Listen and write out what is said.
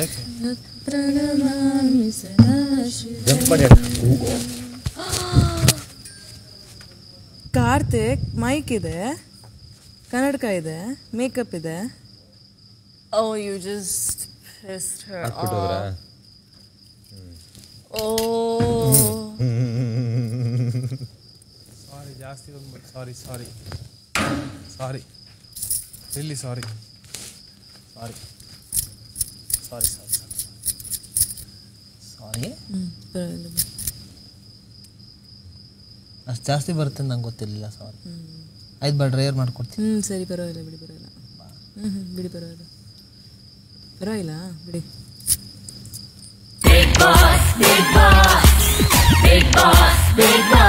back. Jump on it. Karthik mic ಇದೆ ಕನ್ನಡಕ ಇದೆ ಮೇಕಪ್ ಇದೆ ಓ you just pissed her off. Oh. sorry, ಜಾಸ್ತಿ ಬಂದ್ಬಿಟ್ಟು ಸಾರಿ ಸಾರಿ ಸಾರಿ ರಿಲ್ಲಿ ಸಾರಿ ಸಾರಿ ಸಾರಿ ಸಾರಿ ಸಾರಿ. ಅಷ್ಟು ಜಾಸ್ತಿ ಬರುತ್ತೆ ನಂಗೆ ಗೊತ್ತಿರಲಿಲ್ಲ ಸಾರಿ ಆಯ್ತು ಬಾ ಡ್ರೈವರ್ ಮಾಡ್ಕೊಡ್ತೀನಿ. ಹ್ಞೂ ಸರಿ ಪರವಾಗಿಲ್ಲ ಬಿಡಿ ಪರವಾಗಿಲ್ಲ. ಹ್ಞೂ ಹ್ಞೂ ಬಿಡಿ ಪರವಾಗಿಲ್ಲ. ಪರವಾಗಿಲ್ಲ ಬಿಡಿ. Big boss, big boss, big boss, big boss.